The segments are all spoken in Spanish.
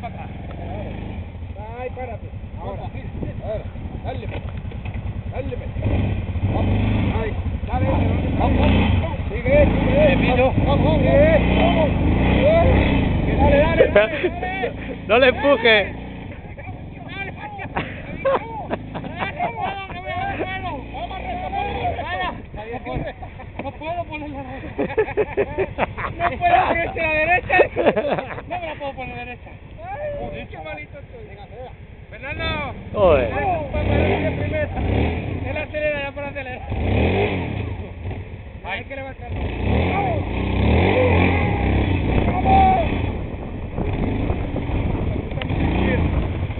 Para acá. Ay, párate. Ahora. Dale. Dale. Dale. Sigue, sigue. Dale, dale. No le empuje. No puedo poner la derecha. No puedo poner la derecha. No me la puedo poner derecha. Fernando. Joder. Él acelera ya por acelerar. Hay que levantarlo.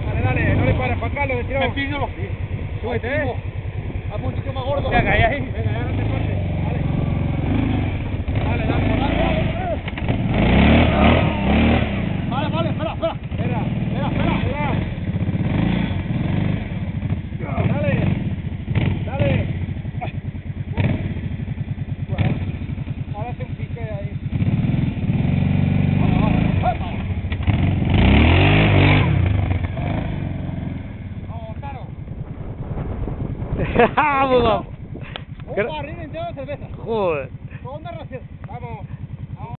Dale, dale, no le pares, Juan Carlos, Me pido los pies. Súbete, eh. Haz un sitio más gordo. Venga, ahí, ahí. Venga, ya no te cortes. Dale. Dale, dale, dale. Vale, vale, espera, espera. Espera, espera, espera. espera. Dale. Dale. Ahora hace un pique ahí. Vamos, vamos. Vamos, Caro. Barril entero de cerveza. Joder.